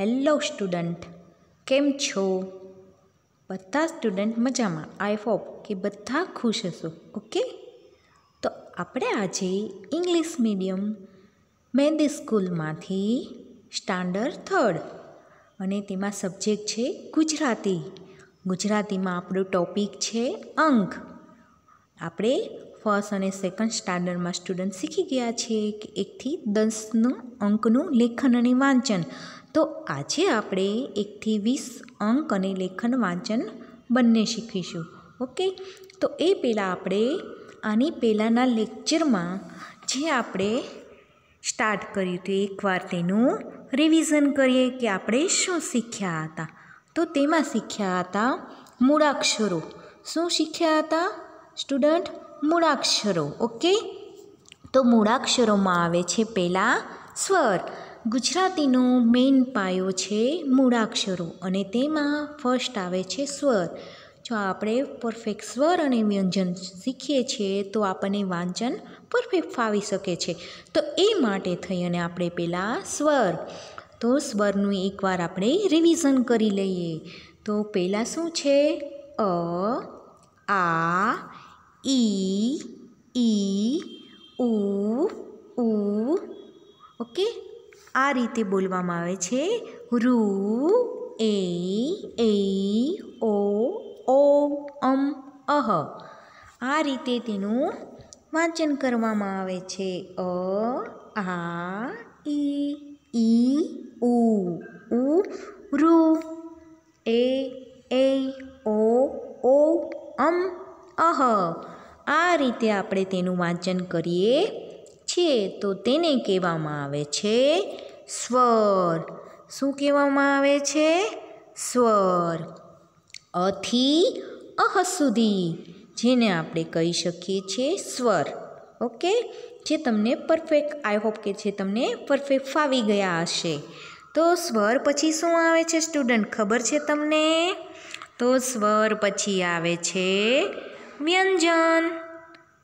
Hello student, કેમ છો? બધા સ્ટુડન્ટ મજામાં. આઈ હોપ કે બધા ખુશ હશો ઓકે તો આપણે આજે ઇંગ્લિશ મીડિયમ મહેંદી સ્કૂલમાંથી સ્ટાન્ડર્ડ થર્ડ અને તેમાં સબ્જેક્ટ છે ગુજરાતી. ગુજરાતીમાં આપણો ટોપિક છે અંક. આપણે ફર્સ્ટ અને સેકન્ડ સ્ટાન્ડર્ડમાં સ્ટુડન્ટ શીખી ગયા છીએ કે એકથી દસનું અંકનું લેખન અને વાંચન. તો આજે આપણે એકથી વીસ અંક અને લેખન વાંચન બંને શીખીશું, ઓકે? તો એ પહેલાં આપણે આની પહેલાંના લેક્ચરમાં જે આપણે સ્ટાર્ટ કર્યું હતું, એકવાર તેનું રિવિઝન કરીએ કે આપણે શું શીખ્યા હતા. તો તેમાં શીખ્યા હતા મૂળાક્ષરો. શું શીખ્યા હતા? સ્ટુડન્ટ, મૂળાક્ષરો, ઓકે? તો મૂળાક્ષરોમાં આવે છે પહેલાં સ્વર. ગુજરાતીનો મેઇન પાયો છે મૂળાક્ષરો અને તેમાં ફર્સ્ટ આવે છે સ્વર. જો આપણે પરફેક્ટ સ્વર અને વ્યંજન શીખીએ છીએ, તો આપણને વાંચન પરફેક્ટ ફાવી શકે છે. તો એ માટે થઈ અને આપણે પહેલાં સ્વર. તો સ્વરનું એકવાર આપણે રિવિઝન કરી લઈએ. તો પહેલાં શું છે? અ, આ ઈ ઈ ઉ ઉ, ઓકે? આ રીતે બોલવામાં આવે છે. રૂ, એ એ, ઓ ઓ, અમ, અહ. આ રીતે તેનું વાંચન કરવામાં આવે છે. અ, આ ઈ ઈ ઉ ઉ, રૂ. એ એ, ઓ ઓ, અમ, અહ. આ રીતે આપણે તેનું વાંચન કરીએ. છીએ તો તેને કહેવામાં આવે છે સ્વર. શું કહેવામાં આવે છે? સ્વર. અથી અહ સુધી જેને આપણે કહી શકીએ છીએ સ્વર. ઓકે? જે તમને પરફેક્ટ આઈ હોપ કે છે તમને પરફેક્ટ ફાવી ગયા હશે. તો સ્વર પછી શું આવે છે સ્ટુડન્ટ ખબર છે તમને? તો સ્વર પછી આવે છે વ્યંજન.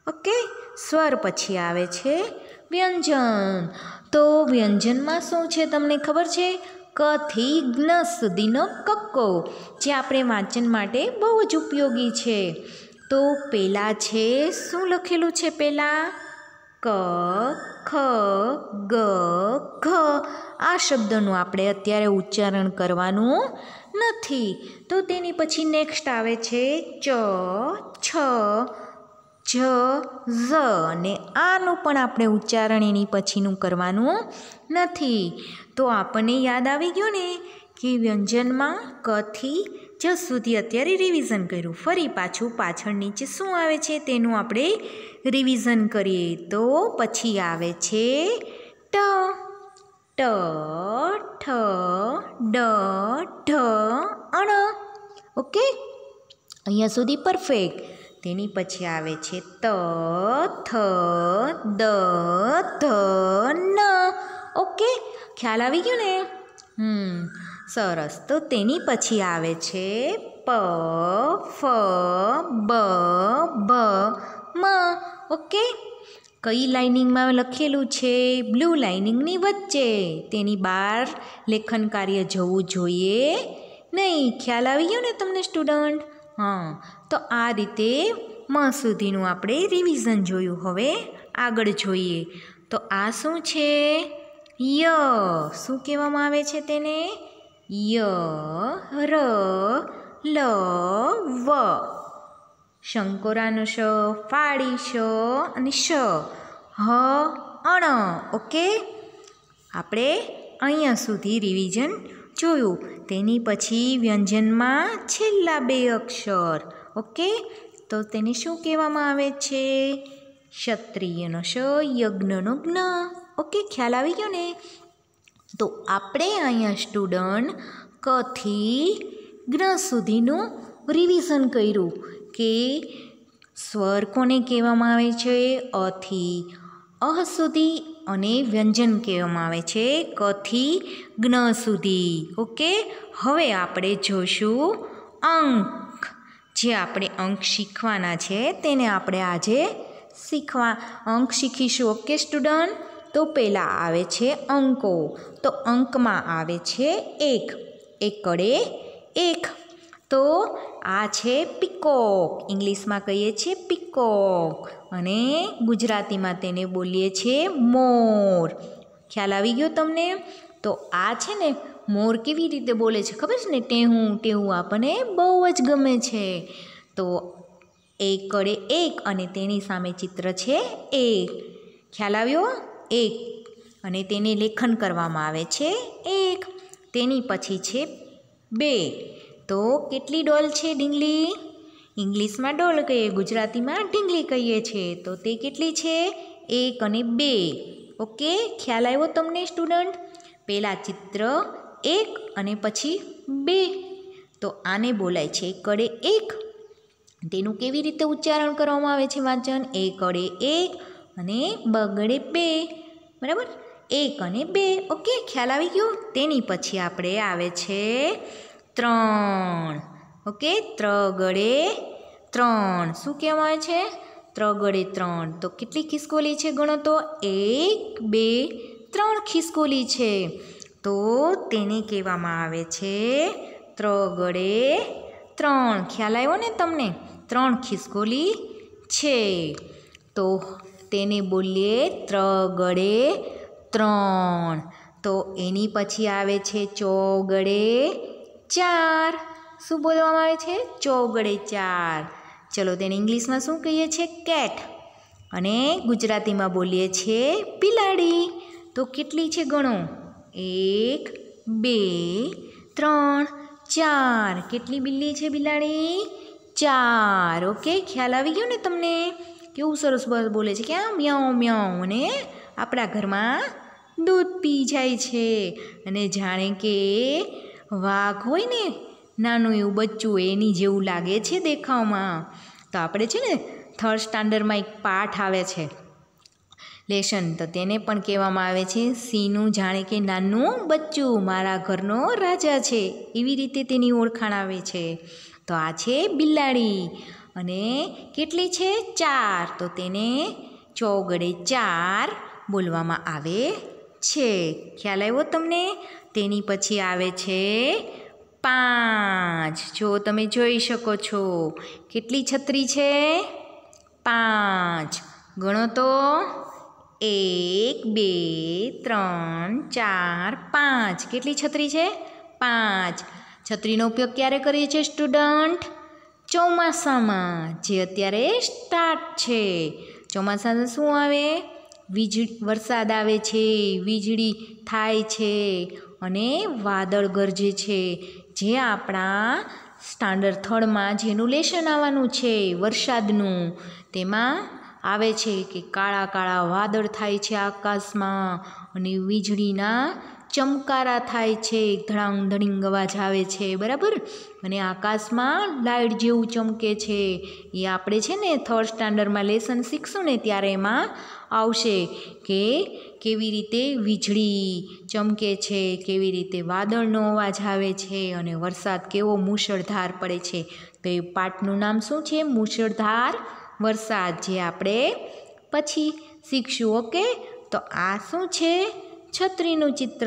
ઓકે? સ્વર પછી આવે છે વ્યંજન. તો વ્યંજનમાં શું છે તમને ખબર છે? કથી જ્ઞ સુધીનો કક્કો, જે આપણે વાંચન માટે બહુ જ ઉપયોગી છે. તો પહેલાં છે, શું લખેલું છે પહેલાં ક, ખ, ગ, ઘ. આ શબ્દનું આપણે અત્યારે ઉચ્ચારણ કરવાનું નથી. તો તેની પછી નેક્સ્ટ આવે છે ચ, છ. જ ઝ અને આનું પણ આપણે ઉચ્ચારણ એની પછીનું કરવાનું નથી. તો આપણને યાદ આવી ગયું ને કે વ્યંજનમાં કથી જ સુધી અત્યારે રિવિઝન કર્યું. ફરી પાછું પાછળ નીચે શું આવે છે તેનું આપણે રિવિઝન કરીએ. તો પછી આવે છે ટ. ટ, ઠ, ડ, ઢ, અણ. ઓકે? અહીંયા સુધી પરફેક્ટ તેની પછી આવે છે ત, થ, દ, ધ, ન. ઓકે? ખ્યાલ આવી ગયો ને? હમ, સરસ. તો તેની પછી આવે છે પ, ફ, બ ભ મ. ઓકે? કઈ લાઇનિંગમાં લખેલું છે? બ્લુ લાઇનિંગની વચ્ચે. તેની બહાર લેખન કાર્ય જવું જોઈએ નહીં. ખ્યાલ આવી ગયો ને તમને, સ્ટુડન્ટ? હા, તો આ રીતે મ સુધીનું આપણે રિવિઝન જોયું. હવે આગળ જોઈએ. તો આ શું છે? ય. શું કહેવામાં આવે છે તેને? ય, ર, લ, વ. શંકોરાનો શ ફાળી શ અને શ. હ, અણ. ઓકે? આપણે અહીંયા સુધી રિવિઝન જોયું. તેની પછી વ્યંજનમાં છેલ્લા બે અક્ષર, ઓકે? તો તેને શું કહેવામાં આવે છે? ક્ષત્રિયનો શ યજ્ઞનો જ્ઞ ઓકે? ખ્યાલ આવી ગયો ને? તો આપણે અહીંયા સ્ટુડન્ટ કથી જ્ઞ સુધીનું રિવિઝન કર્યું કે સ્વર કોને કહેવામાં આવે છે? અથી અહ સુધી અને વ્યંજન કહેવામાં આવે છે, કથી જ્ઞ સુધી. ઓકે? હવે આપણે જોઈશું અંક. જે આપણે અંક શીખવાના છે, તેને આપણે આજે શીખવા, અંક શીખીશું. Okay, student? તો પહેલાં આવે છે અંકો. તો અંકમાં આવે છે એક. એકડે એક. તો આ છે પિકોક. ઇંગ્લિશમાં કહીએ છીએ પિકોક. અને ગુજરાતીમાં તેને બોલીએ છીએ મોર. ખ્યાલ આવી ગયો તમને? તો આ છે ને, મોર કેવી રીતે બોલે છે ખબર છે ને? ટેહું ટેહું આપણને બહુ જ ગમે છે. તો એક કડે એક અને તેની સામે ચિત્ર છે એક. ખ્યાલ આવ્યો? એક. અને તેને લેખન કરવામાં આવે છે એક. તેની પછી છે બે. તો કેટલી ડોલ છે ઢીંગલી? ઇંગ્લિશમાં ડોલ કહીએ, ગુજરાતીમાં ઢીંગલી કહીએ છીએ તો તે કેટલી છે? એક અને બે. ઓકે, ખ્યાલ આવ્યો તમને સ્ટુડન્ટ? પહેલાં ચિત્ર એક અને પછી બે. તો આને બોલાય છે કડે એક. તેનું કેવી રીતે ઉચ્ચારણ કરવામાં આવે છે વાંચન? એ કડે એક અને બગડે બે. બરાબર? એક અને બે. ઓકે, ખ્યાલ આવી ગયો? તેની પછી આપણે આવે છે ત્રણ. ઓકે? ત્ર ગળે ત્રણ. શું કહેવાય છે? ત્ર ગળે ત્રણ. તો કેટલી ખિસકોલી છે ગણો તો એક, બે, ત્રણ ખિસકોલી છે. તો તેને કહેવામાં આવે છે ત્ર ગળે ત્રણ. ખ્યાલ આવ્યો ને તમને? ત્રણ ખિસકોલી છે. તો તેને બોલીએ ત્ર ગળે ત્રણ. તો એની પછી આવે છે ચોગડે ચાર. શું બોલવામાં આવે છે? ચોગડે ચાર. ચલો તેને ઇંગ્લિશમાં શું કહીએ છીએ કેટ. અને ગુજરાતીમાં બોલીએ છીએ બિલાડી. તો કેટલી છે ગણો? એક, બે, ત્રણ, ચાર. કેટલી બિલ્લી છે બિલાડી? ચાર. ઓકે, ખ્યાલ આવી ગયો ને તમને? કેવું સરસ બોલે છે કે આ મ્યાઉ મ્યાઉ અને આપણા ઘરમાં દૂધ પી જાય છે. અને જાણે કે વાઘ હોય ને નાનું એવું બચ્ચું એની જેવું લાગે છે દેખાવમાં. તો આપણે છે ને થર્ડ સ્ટાન્ડર્ડમાં એક પાઠ આવે છે. લેશન, તો તેને પણ કહેવામાં આવે છે સિંહનું જાણે કે નાનું બચ્ચું મારા ઘરનો રાજા છે. એવી રીતે તેની ઓળખાણ આવે છે. તો આ છે બિલાડી. અને કેટલી છે? ચાર. તો તેને ચોગડે ચાર બોલવામાં આવે છે. ખ્યાલ આવ્યો તમને? તેની પછી આવે છે પાંચ. જો તમે જોઈ શકો છો, કેટલી છત્રી છે? પાંચ. ગણો તો એક, બે, ત્રણ, ચાર, પાંચ. કેટલી છત્રી છે? પાંચ. છત્રીનો ઉપયોગ ક્યારે કરીએ છીએ સ્ટુડન્ટ? ચોમાસામાં, જે અત્યારે સ્ટાર્ટ છે. ચોમાસામાં શું આવે? વીજ, વરસાદ આવે છે, વીજળી થાય છે. અને વાદળ ગરજે છે, જે આપણા સ્ટાન્ડર્ડ થર્ડમાં જેનું લેશન આવવાનું છે, વરસાદનું, તેમાં આવે છે કે કાળા કાળા વાદળ થાય છે આકાશમાં અને વીજળીના ચમકારા થાય છે ધડાંગ ધડીંગ અવાજ આવે છે, બરાબર? અને આકાશમાં લાઇટ જેવું ચમકે છે, એ આપણે છે ને થર્ડ સ્ટાન્ડર્ડમાં લેસન શીખશું ને ત્યારે એમાં આવશે કે કેવી રીતે વીજળી ચમકે છે, કેવી રીતે વાદળનો અવાજ આવે છે અને વરસાદ કેવો મુશળધાર પડે છે. તો એ પાઠનું નામ શું છે? મુશળધાર વરસાદ. જે આપણે પછી શીખશું, ઓકે? તો આ શું છે? છત્રીનું ચિત્ર.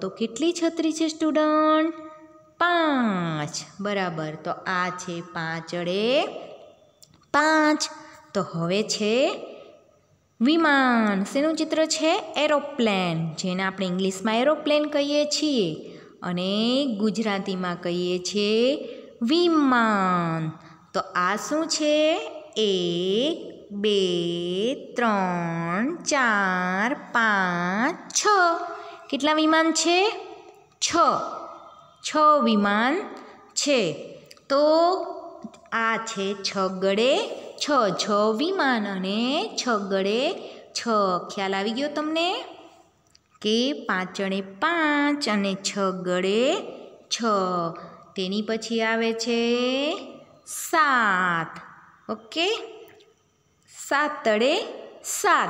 તો કેટલી છત્રી છે, સ્ટુડન્ટ? પાંચ. બરાબર. તો આ છે પાંચડે પાંચ. તો હવે છે વિમાન. શેનું ચિત્ર છે? એરોપ્લેન, જેને આપણે ઇંગ્લિશમાં એરોપ્લેન કહીએ છીએ. અને ગુજરાતીમાં કહીએ છીએ વિમાન. તો આ શું છે? એક, બે, ત્રણ, ચાર, પાંચ, છ. કેટલા વિમાન છે? છ. છ વિમાન છે. તો આ છે છગડે છ છ વિમાન અને છ ગળે છ. ખ્યાલ આવી ગયો તમને? કે પાંચણે પાંચ અને છ ગળે છ. તેની પછી આવે છે સાત. ઓકે? સાતડે સાત.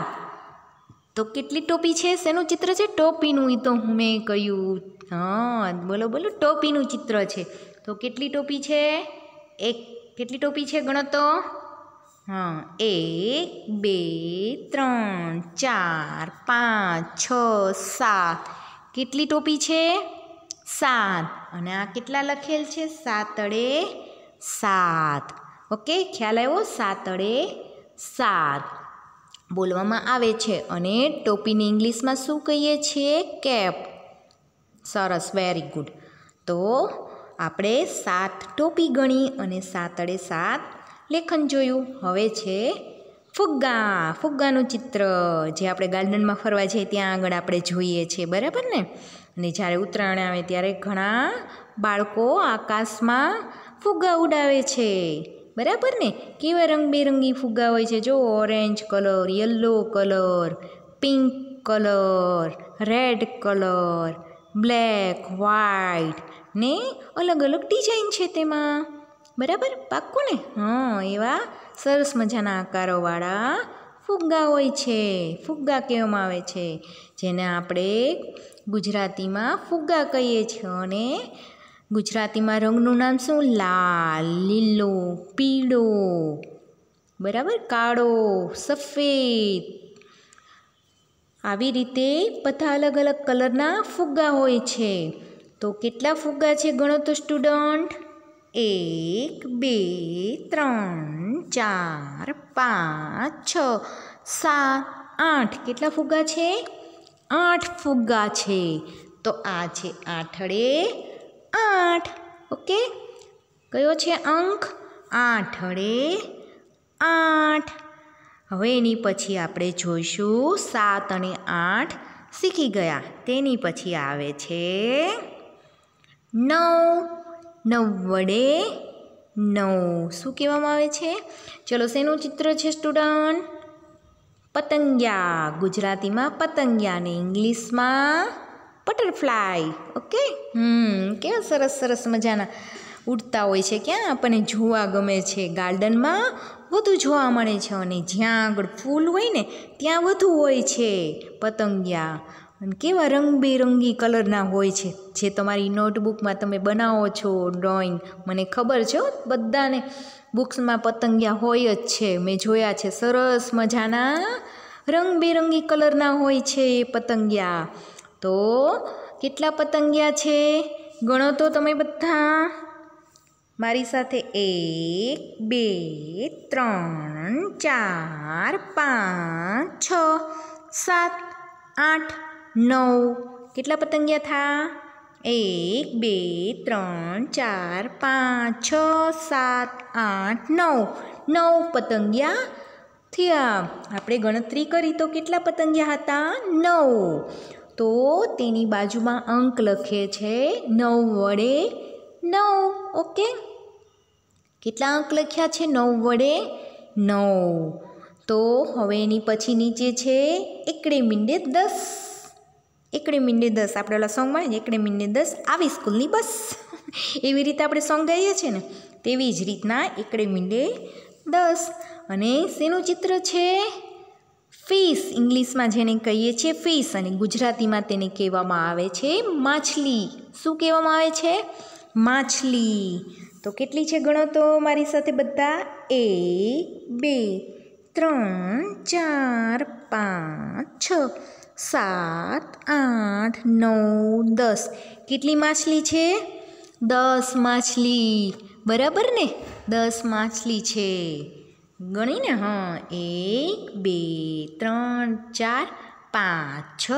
તો કેટલી ટોપી છે? શેનું ચિત્ર છે? ટોપીનું એ તો હું મેં કહ્યું. હા, બોલો બોલો, ટોપીનું ચિત્ર છે. તો કેટલી ટોપી છે? એક. કેટલી ટોપી છે ગણો તો? હા એક બે, ત્રણ, ચાર, પાંચ, છ, સાત. કેટલી ટોપી છે? સાત. અને આ કેટલા લખેલ છે? સાતડે સાત. ઓકે, ખ્યાલ આવ્યો? સાતડે સાત. બોલવામાં આવે છે, અને ટોપીને ઇંગ્લિશમાં શું કહીએ છીએ? કેપ. સરસ વેરી ગુડ તો આપણે સાત ટોપી ગણી અને સાતડે સાત લેખન જોયું. હવે છે ફુગ્ગા. ફુગ્ગાનું ચિત્ર જે આપણે ગાર્ડનમાં ફરવા જઈએ ત્યાં આગળ આપણે જોઈએ છીએ બરાબર ને? અને જ્યારે ઉત્તરાયણ આવે ત્યારે ઘણા બાળકો આકાશમાં ફુગ્ગા ઉડાવે છે. બરાબર ને? કેવા રંગબેરંગી ફુગ્ગા હોય છે? જો orange colour, yellow colour, pink colour, red colour, black, white ને અલગ અલગ ડિઝાઇન છે તેમાં. બરાબર? પાક્કું ને? હા, એવા સરસ મજાના આકારોવાળા ફુગ્ગા હોય છે. ફુગ્ગા કહેવામાં આવે છે. જેને આપણે ગુજરાતીમાં ફુગ્ગા કહીએ છીએ અને ગુજરાતીમાં રંગનું નામ શું? લાલ, લીલો, પીળો. બરાબર? કાળો, સફેદ. આવી રીતે બધા અલગ અલગ કલરના ફુગ્ગા હોય છે. તો કેટલા ફુગ્ગા છે ગણો તો સ્ટુડન્ટ? એક, બે, ત્રણ, ચાર, પાંચ, છ, સાત, આઠ. કેટલા ફુગ્ગા છે? આઠ ફુગ્ગા છે. તો આ છે આઠડે આઠ. ઓકે? કયો છે અંક? આઠડે આઠ. હવે એની પછી આપણે જોઈશું સાત અને આઠ શીખી ગયા. તેની પછી આવે છે નવ. નવ વડે નવ. શું કહેવામાં આવે છે? ચલો, શેનું ચિત્ર છે, સ્ટુડન્ટ? પતંગિયા. ગુજરાતીમાં પતંગિયા ને ઇંગ્લિશમાં બટરફ્લાય. ઓકે? હમ, કેવા સરસ સરસ મજાના ઉડતા હોય છે ક્યાં? આપણને જોવા ગમે છે. ગાર્ડનમાં વધુ જોવા મળે છે અને જ્યાં આગળ ફૂલ હોય ને, ત્યાં વધુ હોય છે. પતંગિયા. અને કેવા રંગબેરંગી કલરના હોય છે, જે તમારી નોટબુકમાં તમે બનાવો છો, ડ્રોઈંગ. મને ખબર છે બધાને બુક્સમાં પતંગિયા હોય જ છે. મેં જોયા છે, સરસ મજાના રંગબેરંગી કલરના હોય છે એ પતંગિયા. તો કેટલા પતંગિયા છે? ગણો તો તમે બધા. મારી સાથે એક, બે, ત્રણ, ચાર, પાંચ, છ, સાત, આઠ નવ. કેટલા પતંગિયા થા? એક, બે, ત્રણ, ચાર, પાંચ, છ, સાત, આઠ, નવ. નવ પતંગિયા થયા. આપણે ગણતરી કરી તો કેટલા પતંગિયા હતા? નવ. તો તેની બાજુમાં અંક લખે છે નવ વડે નવ. ઓકે? કેટલા અંક લખ્યા છે નવ વડે નવ? તો હવે એની પછી નીચે છે એકડે મીંડે દસ. એકડે મીંડે દસ આપણે ઓલા સોંગ મળે ને એકડે મીંડે દસ આવી સ્કૂલની બસ. એવી રીતે આપણે સોંગ ગાઈએ છીએ ને, તેવી જ રીતના એકડે મીંડે દસ. અને શેનું ચિત્ર છે? ફિશ ઇંગ્લિશમાં જેને કહીએ છીએ ફિશ અને ગુજરાતીમાં તેને કહેવામાં આવે છે માછલી. શું કહેવામાં આવે છે? માછલી. તો કેટલી છે ગણો તો મારી સાથે બધા? એક બે, ત્રણ, ચાર, પાંચ, છ. સાત, આઠ, નવ, દસ. કેટલી માછલી છે? દસ માછલી. બરાબર ને? દસ માછલી છે. ગણીને હા. એક, બે, ત્રણ, ચાર, પાંચ, છ,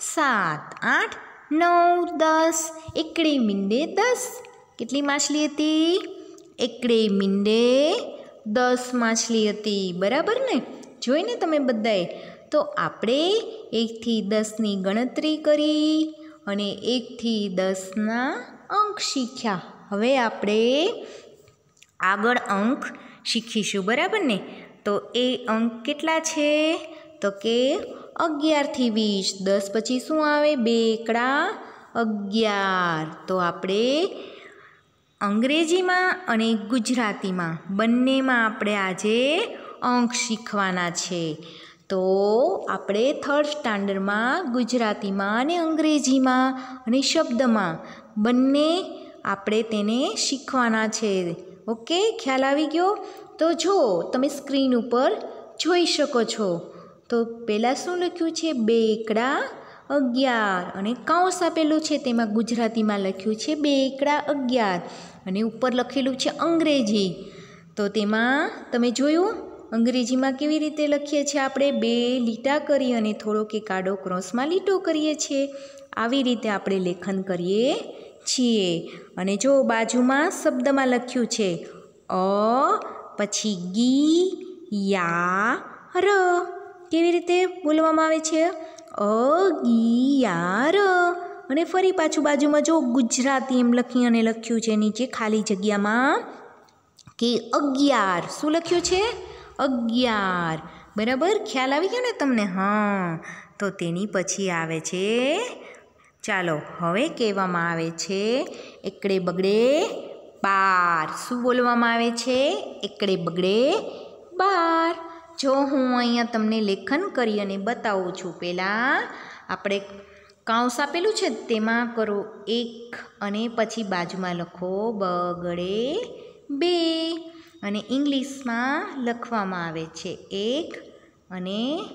સાત, આઠ, નવ, દસ. એકડે મીંડે દસ. કેટલી માછલી હતી? એકડે મીંડે દસ માછલી હતી. બરાબર ને? જોઈને તમે બધાએ તો આપણે એકથી દસની ગણતરી કરી અને એકથી દસના અંક શીખ્યા. હવે આપણે આગળ અંક શીખીશું, બરાબર ને? તો એ અંક કેટલા છે? તો કે અગિયારથી વીસ. દસ પછી શું આવે? બે એકડા અગિયાર. તો આપણે અંગ્રેજીમાં અને ગુજરાતીમાં બંનેમાં આપણે આજે અંક શીખવાના છે. તો આપણે થર્ડ સ્ટાન્ડર્ડમાં ગુજરાતીમાં અને અંગ્રેજીમાં અને શબ્દમાં બંને આપણે તેને શીખવાના છે. ઓકે? ખ્યાલ આવી ગયો? તો જો તમે સ્ક્રીન ઉપર જોઈ શકો છો, તો પહેલાં શું લખ્યું છે? બે એકડા અગિયાર. અને કાંસ આપેલું છે તેમાં ગુજરાતીમાં લખ્યું છે બે એકડા અગિયાર. અને ઉપર લખેલું છે અંગ્રેજી. તો તેમાં તમે જોયું અંગ્રેજીમાં કેવી રીતે લખીએ છીએ આપણે? બે લીટા કરી અને થોડો કે કાડો ક્રોસમાં લીટો કરીએ છીએ. આવી રીતે આપણે લેખન કરીએ છીએ. અને જો બાજુમાં શબ્દમાં લખ્યું છે, અ, પછી ગી, યા, ર. કેવી રીતે બોલવામાં આવે છે? અ ગીયા ર. અને ફરી પાછું બાજુમાં જો ગુજરાતી એમ લખી અને લખ્યું છે, નીચે ખાલી જગ્યામાં કે અગિયાર. શું લખ્યું છે? અગિયાર. બરાબર? ખ્યાલ આવી ગયો ને તમને? હા. તો તેની પછી આવે છે, ચાલો, હવે કહેવામાં આવે છે, એકડે બગડે બાર. શું બોલવામાં આવે છે? એકડે બગડે બાર. જો હું અહીંયા તમને લેખન કરી અને બતાવું છું, પહેલાં આપણે કાંસ આપેલું છે, તેમાં કરો એક અને પછી બાજુમાં લખો, બગડે બે. અને ઇંગ્લિશમાં લખવામાં આવે છે એક અને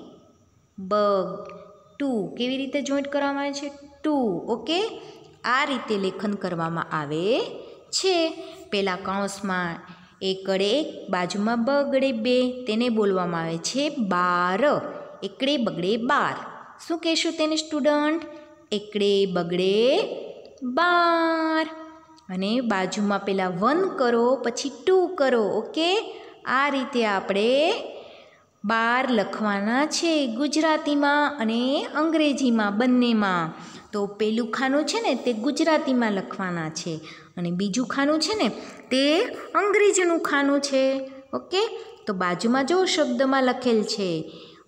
બગ ટુ. કેવી રીતે જોઈન્ટ કરવામાં આવે છે? ટુ. ઓકે? આ રીતે લેખન કરવામાં આવે છે. પહેલાં કૌંસમાં એકડે એક બાજુમાં બગડે બે, તેને બોલવામાં આવે છે બાર. એકડે બગડે બાર. શું કહેશું તેને સ્ટુડન્ટ? એકડે બગડે બાર. અને બાજુમાં પહેલાં વન કરો, પછી ટુ કરો, ઓકે? આ રીતે આપણે બાર લખવાના છે ગુજરાતીમાં અને અંગ્રેજીમાં બંનેમાં. તો પેલું ખાનું છે ને તે ગુજરાતીમાં લખવાના છે અને બીજું ખાનું છે ને તે અંગ્રેજીનું ખાનું છે, ઓકે? તો બાજુમાં જો શબ્દમાં લખેલ છે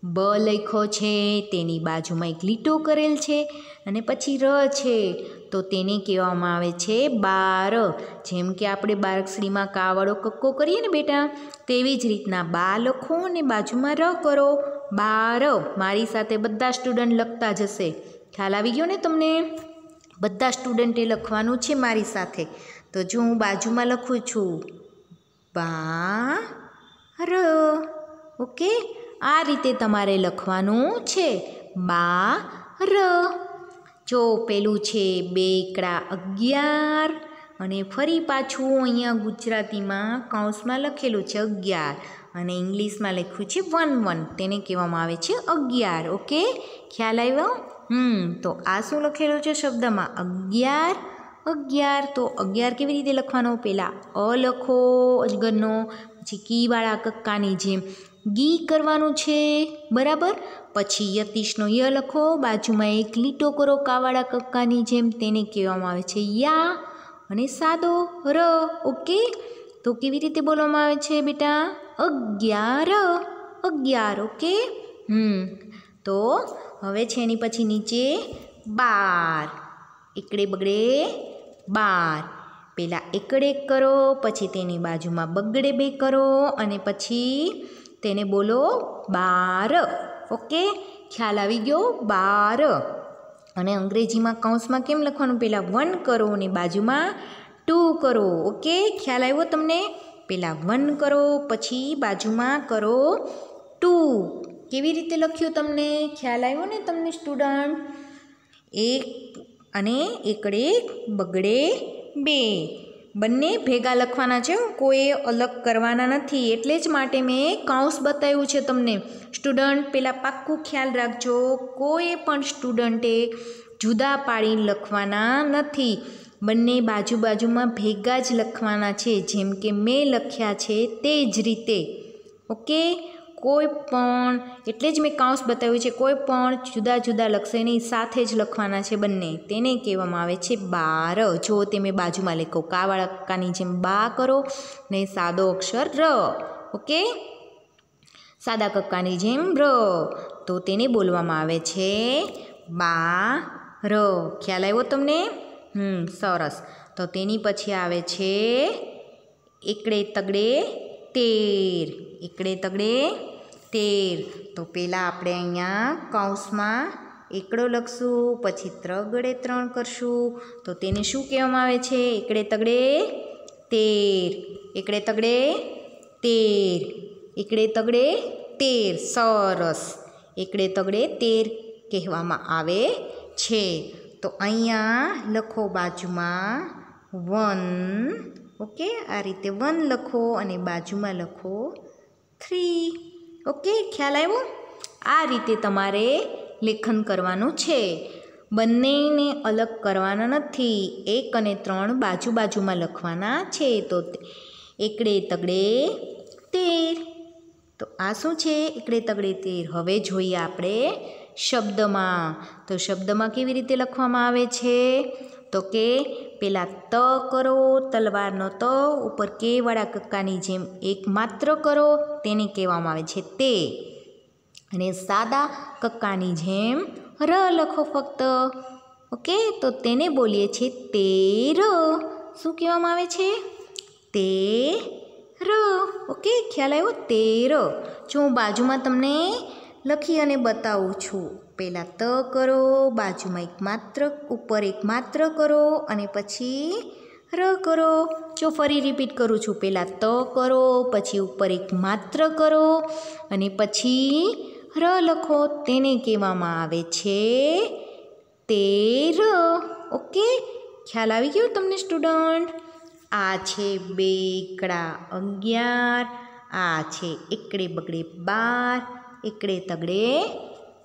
બ લખ્યો છે, તેની બાજુમાં એક લીટો કરેલ છે અને પછી ર છે. તો તેને કહેવામાં આવે છે બાર. જેમ કે આપણે બારકસડીમાં કાવાળો કક્કો કરીએ ને બેટા, તેવી જ રીતના બા લખો અને બાજુમાં ર કરો. બાર. મારી સાથે બધા સ્ટુડન્ટ લખતા જશે. ખ્યાલ આવી ગયો ને તમને? બધા સ્ટુડન્ટે લખવાનું છે મારી સાથે. તો જો હું બાજુમાં લખું છું. બા, ર. ઓકે? આ રીતે તમારે લખવાનું છે. બા, ર. જો પેલું છે બે એકડા અગિયાર અને ફરી પાછું અહીંયા ગુજરાતીમાં કૌંસમાં લખેલું છે અગિયાર અને ઇંગ્લિશમાં લખ્યું છે વન વન. તેને કહેવામાં આવે છે અગિયાર. ઓકે? ખ્યાલ આવ્યો? હમ, તો આ શું લખેલું છે શબ્દમાં? અગિયાર અગિયાર. તો અગિયાર કેવી રીતે લખવાનો? પહેલાં અ લખો અજગરનો, પછી કીવાળા કક્કાની જેમ. ગી કરવાનું છે. બરાબર? પછી યતીશનો ય લખો. બાજુમાં એક લીટો કરો કાવાળા કક્કાની જેમ તેને કહેવામાં આવે છે યા અને સાદો ર. ઓકે? તો કેવી રીતે બોલવામાં આવે છે બેટા? અગિયાર. અગિયાર, ઓકે? હમ. તો હવે છે એની પછી નીચે બાર. એકડે બગડે બાર. પહેલાં એકડે કરો, પછી તેની બાજુમાં બગડે બે કરો અને પછી તેને બોલો બાર. ઓકે? ખ્યાલ આવી ગયો? બાર. અને અંગ્રેજીમાં કૌંસમાં કેમ લખવાનું? પહેલાં વન કરો અને બાજુમાં ટુ કરો. ઓકે? ખ્યાલ આવ્યો તમને? પહેલાં વન કરો, પછી બાજુમાં કરો ટુ. કેવી રીતે લખ્યું તમને? ખ્યાલ આવ્યો ને તમને, સ્ટુડન્ટ? એક અને એકડે બગડે બે. બંને ભેગા લખવાના છે. કોઈ અલગ કરવાના નથી. એટલે જ માટે મેં કાઉન્સ બતાવ્યું છે તમને. સ્ટુડન્ટ પહેલાં પાક્કું ખ્યાલ રાખજો. કોઈ પણ સ્ટુડન્ટે જુદા પાડી લખવાના નથી. બંને બાજુ બાજુમાં ભેગા જ લખવાના છે. જેમ કે મેં લખ્યા છે તે જ રીતે. ઓકે? કોઈ પણ, એટલે જ મેં કાઉન્સ બતાવ્યું છે, કોઈ પણ જુદા જુદા નહીં સાથે જ લખવાના છે બંને. તેને કહેવામાં આવે છે બાર. જો તે મેં બાજુમાં લખો કાવાળા કાની જેમ બા કરો ને સાદો અક્ષર ર. ઓકે? સાદા કક્કાની જેમ ર. તો તેને બોલવામાં આવે છે બા ર ખ્યાલ આવ્યો તમને? હમ, સરસ. તો તેની પછી આવે છે એકડે તગડે તેર. એકડે તગડે તેર તો પહેલાં આપણે અહીંયા કૌંસમાં એકડો લખશું, પછી ત્રગડે ત્રણ કરશું. તો તેને શું કહેવામાં આવે છે? એકડે તગડે તેર. એકડે તગડે તેર. એકડે તગડે તેર. સરસ. એકડે તગડે તેર કહેવામાં આવે છે. તો અહીંયા લખો બાજુમાં વન. ઓકે? આ રીતે વન લખો અને બાજુમાં લખો થ્રી. ઓકે, ખ્યાલ આવ્યો? આ રીતે તમારે લેખન કરવાનું છે. બંનેને અલગ કરવાના નથી. એક અને ત્રણ બાજુ બાજુમાં લખવાના છે. તો એકડે તગડે તેર. તો આ શું છે? એકડે તગડે તેર. હવે જોઈએ આપણે શબ્દમાં. તો શબ્દમાં કેવી રીતે લખવામાં આવે છે? તો કે પેલા ત કરો, તલવારનો ત, ઉપર કેવાળા કક્કાની જેમ એકમાત્ર કરો, તેને કહેવામાં આવે છે તે. અને સાદા કક્કાની જેમ ર લખો ફક્ત. ઓકે? તો તેને બોલીએ છીએ તેર. શું કહેવામાં આવે છે? તે ર ઓકે? ખ્યાલ આવ્યો? તેર. જો હું બાજુમાં તમને લખી અને બતાવું છું. પહેલાં ત કરો, બાજુમાં એક માત્ર, ઉપર એક માત્ર કરો અને પછી ર કરો. જો ફરી રિપીટ કરું છું, પહેલાં ત કરો, પછી ઉપર એક માત્ર કરો અને પછી ર લખો. તેને કહેવામાં આવે છે તે ર ઓકે ખ્યાલ આવી ગયો તમને સ્ટુડન્ટ આ છે બે એકડા અગિયાર, આ છે એકડે બગડે બાર એકડે તગડે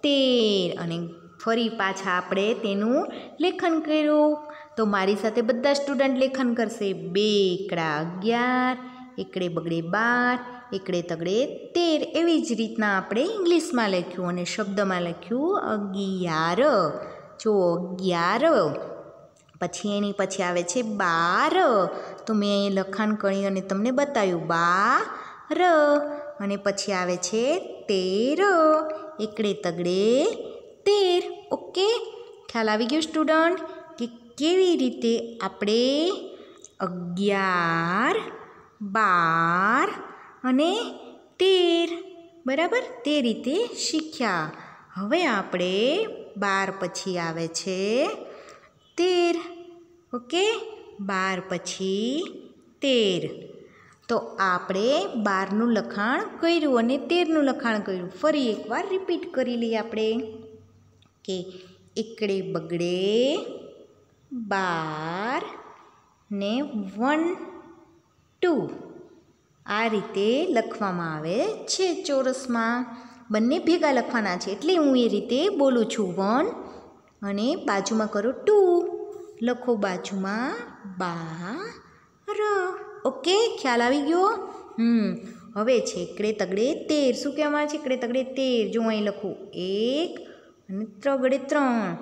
તેર. અને ફરી પાછા આપણે તેનું લેખન કર્યું. તો મારી સાથે બધા સ્ટુડન્ટ લેખન કરશે. બે એકડા અગિયાર, એકડે બગડે બાર, એકડે તગડે તેર. એવી જ રીતના આપણે ઇંગ્લિશમાં લખ્યું અને શબ્દમાં લખ્યું અગિયાર. જો અગિયાર, પછી એની પછી આવે છે બાર. તો મેં લખાણ કરી અને તમને બતાવ્યું. બાર. અને પછી આવે છે તેર. એકડે તગડે તેર. ઓકે? ખ્યાલ આવી ગયો સ્ટુડન્ટ કે કેવી રીતે આપણે અગિયાર, બાર અને તેર? બરાબર? તે રીતે શીખ્યા. હવે આપણે બાર પછી આવે છે તેર. ઓકે? બાર પછી તેર. તો આપણે બારનું લખાણ કર્યું અને તેરનું લખાણ કર્યું. ફરી એકવાર રિપીટ કરી લઈએ આપણે. કે એકડે બગડે બાર ને વન ટુ. આ રીતે લખવામાં આવે છે ચોરસમાં. બંને ભેગા લખવાના છે એટલે હું એ રીતે બોલું છું. વન અને બાજુમાં કરો ટુ. લખો બાજુમાં બા ર ઓકે, ખ્યાલ આવી ગયો? હમ, હવે છે એકડે તગડે તેર. શું કહેવામાં આવે છે? એકડે તગડે તેર. જો અહીં લખું, એક અને ત્રગડે ત્રણ.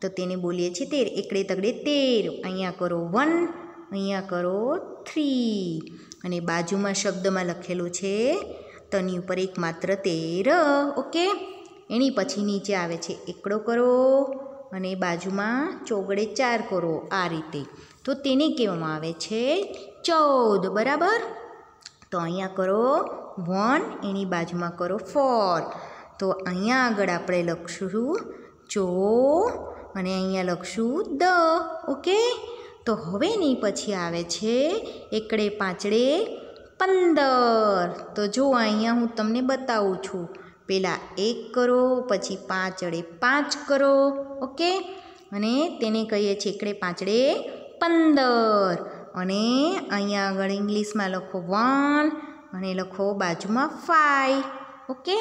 તો તેને બોલીએ છીએ તેર. એકડે તગડે તેર. અહીંયા કરો વન, અહીંયા કરો થ્રી. અને બાજુમાં શબ્દમાં લખેલું છે, તની ઉપર એક માત્ર તેર. ઓકે? એની પછી નીચે આવે છે, એકડો કરો અને બાજુમાં ચોગડે ચાર કરો આ રીતે. તો તેને કહેવામાં આવે છે ચૌદ, બરાબર? તો અહીંયા કરો વન, એની બાજુમાં કરો ફોર. તો અહીંયા આગળ આપણે લખશું ચો, અને અહીંયા લખશું દ, ઓકે? તો હવે નહીં પછી આવે છે એકડે પાંચડે પંદર. તો જો અહીંયા હું તમને બતાવું છું. પહેલાં એક કરો, પછી પાંચડે પાંચ કરો, ઓકે? અને તેને કહીએ છીએ એકડે પાંચડે પંદર. અને અહીંયા આગળ ઇંગ્લિશમાં લખો વન અને લખો બાજુમાં ફાઈવ ઓકે?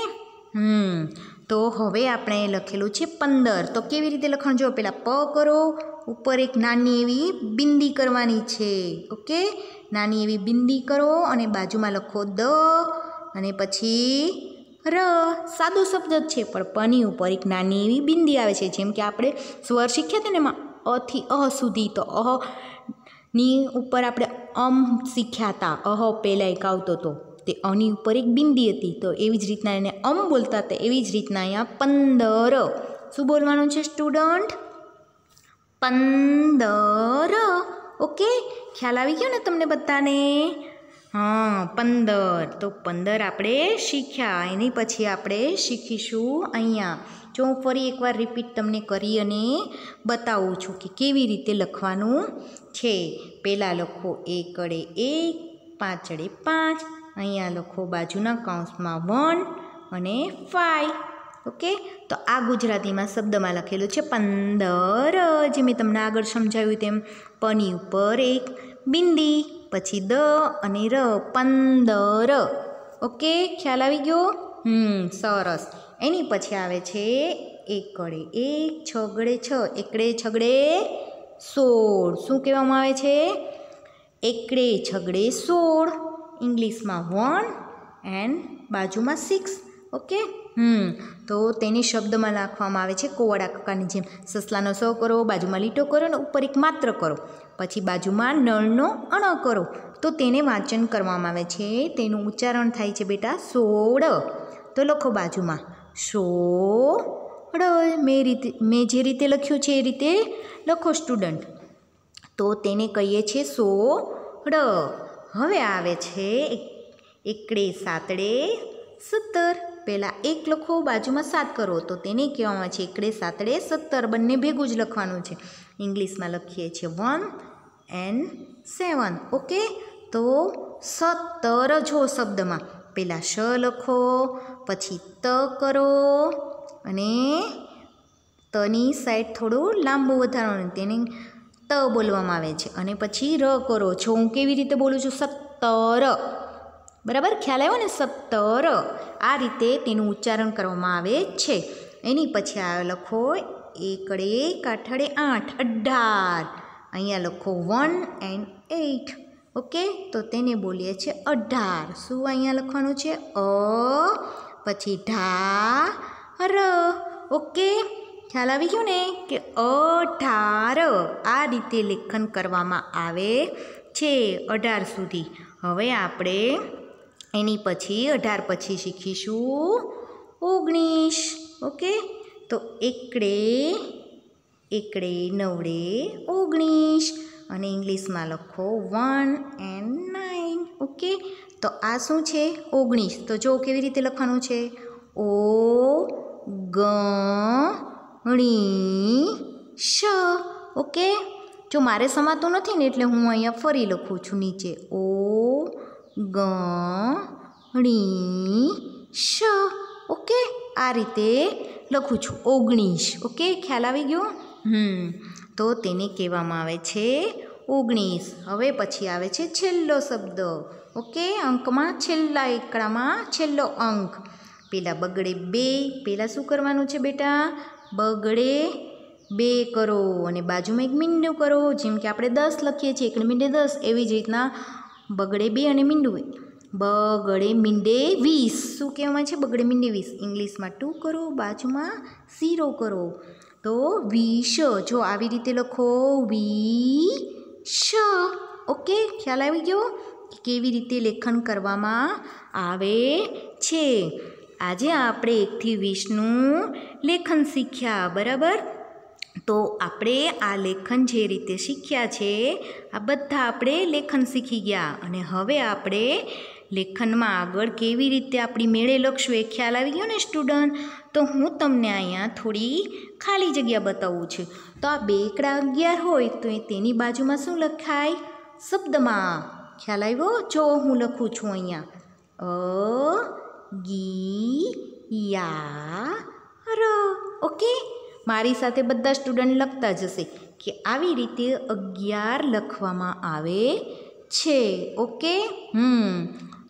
હમ. તો હવે આપણે લખેલું છે પંદર. તો કેવી રીતે લખણ? જો પહેલાં પ કરો, ઉપર એક નાની એવી બિંદી કરવાની છે. ઓકે? નાની એવી બિંદી કરો અને બાજુમાં લખો દ અને પછી ર. સાદો શબ્દ જ છે, પણ પની ઉપર એક નાની એવી બિંદી આવે છે. જેમ કે આપણે સ્વર શીખ્યા હતા ને એમાં અથી અહ સુધી, તો અહ ની ઉપર આપણે અમ શીખ્યા હતા અહ પહેલાં એક આવતો હતો તે અની ઉપર એક બિંદી હતી, તો એવી જ રીતના એને અમ બોલતા હતા, એવી જ રીતના અહીંયા પંદર. શું બોલવાનું છે સ્ટુડન્ટ? પંદર. ઓકે? ખ્યાલ આવી ગયો ને તમને બધાને? હા, પંદર. તો પંદર આપણે શીખ્યા. એની પછી આપણે શીખીશું અહીંયા. જો હું ફરી એકવાર રિપીટ તમને કરી અને બતાવું છું કે કેવી રીતે લખવાનું છે. પહેલાં લખો એકડે એક પાંચડે પાંચ, અહીંયા લખો બાજુના કૌંસમાં વન અને ફાઈવ ઓકે તો આ ગુજરાતીમાં શબ્દમાં લખેલું છે પંદર, જે મેં તમને આગળ સમજાવ્યું તેમ. પની ઉપર એક, બિંદી, પછી દ અને ર, પંદર ઓકે ખ્યાલ આવી ગયો? હમ, સરસ. એની પછી આવે છે એકડે એક, છગડે છ, એકડે છગડે સોળ. શું કહેવામાં આવે છે? એકડે છગડે સોળ, ઇંગ્લિશમાં વન એન્ડ બાજુમાં સિક્સ. ઓકે? હમ. તો તેને શબ્દમાં લખવામાં આવે છે કોવાડા કાકાની જેમ. સસલાનો સ કરો, બાજુમાં લીટો કરો અને ઉપર એક માત્ર કરો. પછી બાજુમાં નળનો અણ કરો. તો તેને વાંચન કરવામાં આવે છે. તેનું ઉચ્ચારણ થાય છે બેટા સોળ. તો લખો બાજુમાં. સોળ મેં રીતે, મેં જે રીતે લખ્યું છે એ રીતે લખો, સ્ટુડન્ટ. તો તેને કહીએ છીએ ડ હવે આવે છે એકડે સાતડે સત્તર. પહેલાં એક લખો, બાજુમાં સાત કરો. તો તેને કહેવામાં છે એકડે સાતડે સત્તર. બંને ભેગું જ લખવાનું છે. ઇંગ્લિશમાં લખીએ છીએ વન એન્ડ સેવન. ઓકે? તો સત્તર જો શબ્દમાં. પહેલાં શ લખો, પછી ત કરો અને તની સાઈડ થોડું લાંબુ વધારવાનું, તેને ત બોલવામાં આવે છે. અને પછી ર કરો. છો હું કેવી રીતે બોલું છું? સત્તર. બરાબર? ખ્યાલ આવ્યો ને? સત્તર. આ રીતે તેનું ઉચ્ચારણ કરવામાં આવે છે. એની પછી આ લખો એકડે કાઠડે આઠ. અઢાર. અહીંયા લખો વન એન્ડ એઇટ ઓકે? તો તેને બોલીએ છીએ અઢાર. શું અહીંયા લખવાનું છે? અ, પછી ઢા ર ઓકે? ખ્યાલ આવી ગયો ને? કે અઢાર. આ રીતે લેખન કરવામાં આવે છે અઢાર સુધી. હવે આપણે એની પછી, અઢાર પછી શીખીશું ઓગણીસ. ઓકે? તો એકડે એકડે નવડે ઓગણીસ. અને ઇંગ્લિશમાં લખો વન એન્ડ નાઇન. ઓકે? તો આ શું છે? ઓગણીસ. તો જો કેવી રીતે લખવાનું છે? ઓ ગ ણી શ ઓકે? જો મારે સમાતું નથી ને એટલે હું અહીંયા ફરી લખું છું નીચે. ઓ ગ ણી શ ઓકે? આ રીતે લખું છું. ઓગણીસ. ઓકે? ખ્યાલ આવી ગયો? હમ. તો તેને કહેવામાં આવે છે ઓગણીસ. હવે પછી આવે છે છેલ્લો શબ્દ. ઓકે, અંકમાં છેલ્લા એકડામાં છેલ્લો અંક. પહેલાં બગડે બે પહેલાં શું કરવાનું છે બેટા? બગડે બે કરો અને બાજુમાં એક મીંડું કરો. જેમ કે આપણે દસ લખીએ છીએ, એકને મીંડે દસ, એવી જ રીતના બગડે બે અને મીંડું બગડે મીંડે વીસ. શું કહેવામાં છે? બગડે મીંડે વીસ. ઇંગ્લિશમાં ટુ કરો, બાજુમાં ઝીરો કરો. તો વીસ જો આવી રીતે લખો વી શ ઓકે, ખ્યાલ આવી ગયો? કેવી રીતે લેખન કરવામાં આવે છે? આજે આપણે એકથી વીસનું લેખન શીખ્યા, બરાબર? તો આપણે આ લેખન જે રીતે શીખ્યા છે, આ બધા આપણે લેખન શીખી ગયા. અને હવે આપણે લેખનમાં આગળ કેવી રીતે આપણી મેળે લખશું એ ખ્યાલ આવી ગયો ને, સ્ટુડન્ટ? તો હું તમને અહીંયા થોડી ખાલી જગ્યા બતાવું છું. તો આ બે એકડા અગિયાર હોય તો એ તેની બાજુમાં શું લખાય? શબ્દમાં. ખ્યાલ આવ્યો? જો હું લખું છું અહીંયા. અ, ગી, યા, ર. ઓકે? મારી સાથે બધા સ્ટુડન્ટ લખતા જશે કે આવી રીતે અગિયાર લખવામાં આવે છે. ઓકે? હમ.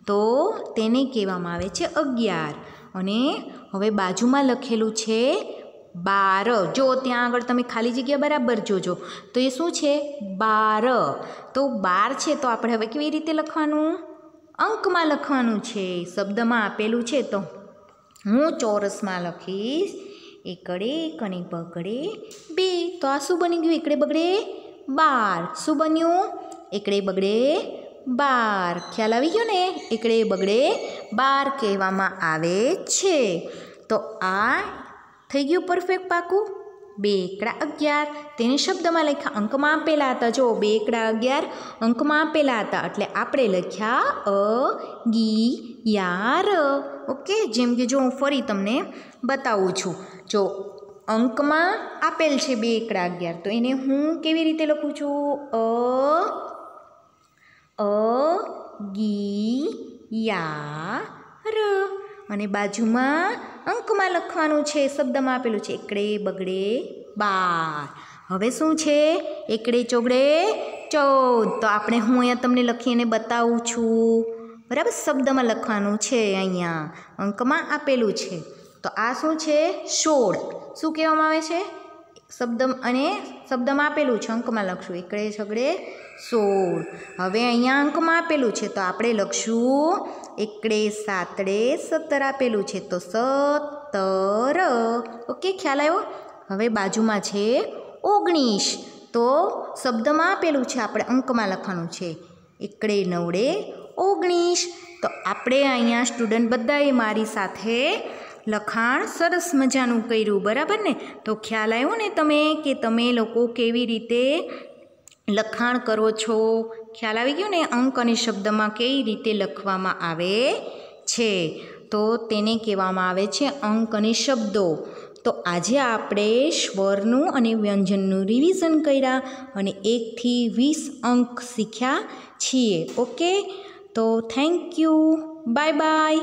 તો તેને કહેવામાં આવે છે અગિયાર. અને હવે બાજુમાં લખેલું છે બાર. જો ત્યાં આગળ તમે ખાલી જગ્યા બરાબર જોજો. તો એ શું છે? બાર. તો બાર છે તો આપણે હવે કેવી રીતે લખવાનું? અંકમાં લખવાનું છે. શબ્દમાં આપેલું છે તો હું ચોરસમાં લખીશ. એકડે એક અને બગડે બે. તો આ શું બની ગયું? એકડે બગડે બાર. શું બન્યું? એકડે બગડે બાર. ખ્યાલ આવી ગયો ને? એકડે બગડે બાર કહેવામાં આવે છે. તો આ થઈ ગયું પરફેક્ટ પાકું. બે એકડા અગિયાર. તેને શબ્દમાં લખ્યા અંકમાં આપેલા હતા. જો બે એકડા અગિયાર અંકમાં આપેલા હતા. એટલે આપણે લખ્યા અ ગી યાર ઓકે? જેમ કે જો હું ફરી તમને બતાવું છું. જો, અંકમાં આપેલ છે બે એકડા અગિયાર. તો એને હું કેવી રીતે લખું છું? અ અ ગી યા ર અને બાજુમાં અંકમાં લખવાનું છે, શબ્દમાં આપેલું છે, એકડે બગડે બાર. હવે શું છે? એકડે ચોગડે ચૌદ. તો આપણે હું અહીંયા તમને લખીને બતાવું છું. બરાબર? શબ્દમાં લખવાનું છે અહીંયા. અંકમાં આપેલું છે. તો આ શું છે? સોળ. શું કહેવામાં આવે છે? શબ્દ અને શબ્દમાં આપેલું છે, અંકમાં લખશું. એકડે, છગડે, સોળ. હવે અહીંયા અંકમાં આપેલું છે, તો આપણે લખશું, એકડે, સાતડે, સત્તર આપેલું છે, તો સત્તર. ઓકે, ખ્યાલ આવ્યો? હવે બાજુમાં છે, ઓગણીસ. તો શબ્દમાં આપેલું છે, આપણે અંકમાં લખવાનું છે, એકડે, નવડે, ઓગણીસ. તો આપણે અહીંયા સ્ટુડન્ટ બધાએ મારી સાથે લખાણ સરસ મજાનું કર્યું, બરાબર ને? તો ખ્યાલ આવ્યો ને તમે કે તમે લોકો કેવી રીતે લખાણ કરો છો? ખ્યાલ આવી ગયો ને? અંક અને શબ્દમાં કઈ રીતે લખવામાં આવે છે? તો તેને કહેવામાં આવે છે અંક અને શબ્દો. તો આજે આપણે સ્વરનું અને વ્યંજનનું રિવિઝન કર્યા અને એકથી વીસ અંક શીખ્યા છીએ, ઓકે? તો થેન્ક યુ બાય બાય